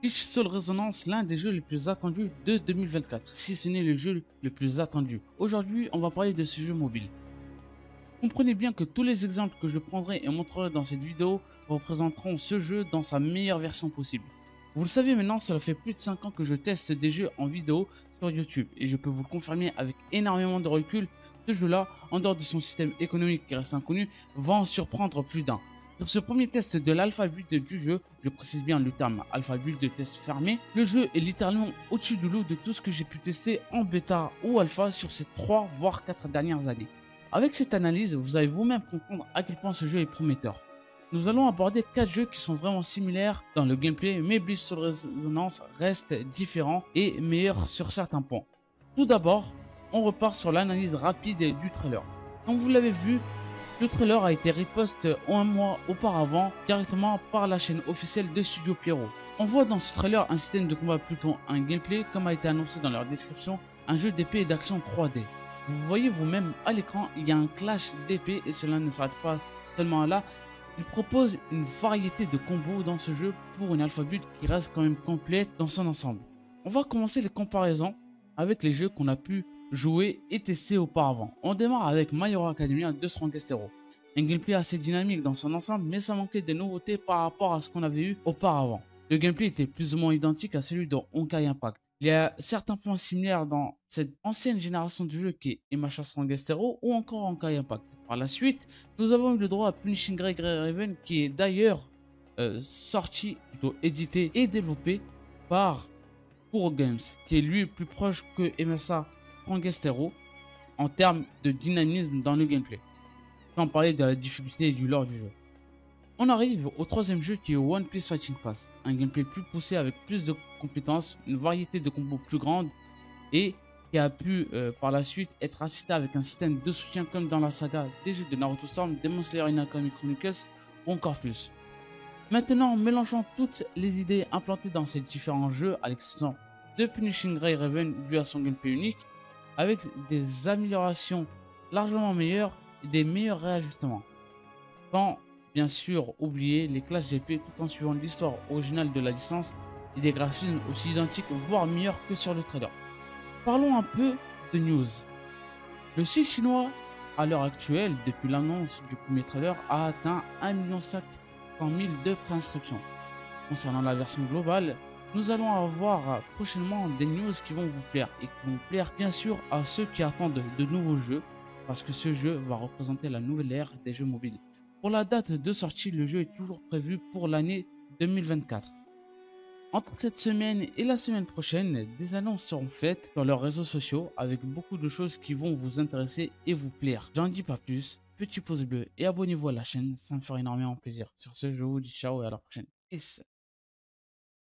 Glitch Soul Resonance, l'un des jeux les plus attendus de 2024, si ce n'est le jeu le plus attendu. Aujourd'hui, on va parler de ce jeu mobile. Comprenez bien que tous les exemples que je prendrai et montrerai dans cette vidéo représenteront ce jeu dans sa meilleure version possible. Vous le savez maintenant, cela fait plus de 5 ans que je teste des jeux en vidéo sur YouTube et je peux vous le confirmer avec énormément de recul, ce jeu-là, en dehors de son système économique qui reste inconnu, va en surprendre plus d'un. Sur ce premier test de l'alpha build du jeu, je précise bien le terme alpha build de test fermé, le jeu est littéralement au-dessus du lot de tout ce que j'ai pu tester en bêta ou alpha sur ces 3 voire 4 dernières années. Avec cette analyse, vous allez vous-même comprendre à quel point ce jeu est prometteur. Nous allons aborder 4 jeux qui sont vraiment similaires dans le gameplay, mais Bleach Soul Resonance reste différent et meilleur sur certains points. Tout d'abord, on repart sur l'analyse rapide du trailer. Comme vous l'avez vu, le trailer a été repost un mois auparavant directement par la chaîne officielle de Studio Pierrot. On voit dans ce trailer un système de combat plutôt un gameplay comme a été annoncé dans leur description, un jeu d'épée et d'action 3D. Vous voyez vous-même à l'écran, il y a un clash d'épée et cela ne s'arrête pas seulement là, il propose une variété de combos dans ce jeu pour une alpha build qui reste quand même complète dans son ensemble. On va commencer les comparaisons avec les jeux qu'on a pu jouer et tester auparavant. On démarre avec My Hero Academia de Strongest Hero. Un gameplay assez dynamique dans son ensemble, mais ça manquait de nouveautés par rapport à ce qu'on avait eu auparavant. Le gameplay était plus ou moins identique à celui de Honkai Impact. Il y a certains points similaires dans cette ancienne génération du jeu qui est MHA Strongest Hero ou encore Honkai Impact. Par la suite, nous avons eu le droit à Punishing Grey Raven qui est d'ailleurs euh, sorti, plutôt édité et développé par Kuro Games, qui est lui plus proche que MSA Strongest Hero en termes de dynamisme dans le gameplay. Sans parler de la difficulté et du lore du jeu. On arrive au troisième jeu qui est One Piece Fighting Pass, un gameplay plus poussé avec plus de compétences, une variété de combos plus grande et qui a pu euh, par la suite être assisté avec un système de soutien comme dans la saga des jeux de Naruto Storm, Demon Slayer Inakami Chronicles ou encore plus. Maintenant, mélangeant toutes les idées implantées dans ces différents jeux, à l'exception de Punishing Grey Raven dû à son gameplay unique, avec des améliorations largement meilleures et des meilleurs réajustements. Quand bien sûr oublier les clashs d'épée tout en suivant l'histoire originale de la licence et des graphismes aussi identiques voire meilleurs que sur le trailer. Parlons un peu de news. Le site chinois, à l'heure actuelle, depuis l'annonce du premier trailer, a atteint 1 500 000 de préinscriptions. Concernant la version globale, nous allons avoir prochainement des news qui vont vous plaire et qui vont plaire bien sûr à ceux qui attendent de nouveaux jeux parce que ce jeu va représenter la nouvelle ère des jeux mobiles. Pour la date de sortie, le jeu est toujours prévu pour l'année 2024. Entre cette semaine et la semaine prochaine, des annonces seront faites sur leurs réseaux sociaux avec beaucoup de choses qui vont vous intéresser et vous plaire. J'en dis pas plus, petit pouce bleu et abonnez-vous à la chaîne, ça me ferait énormément plaisir. Sur ce, je vous dis ciao et à la prochaine. Peace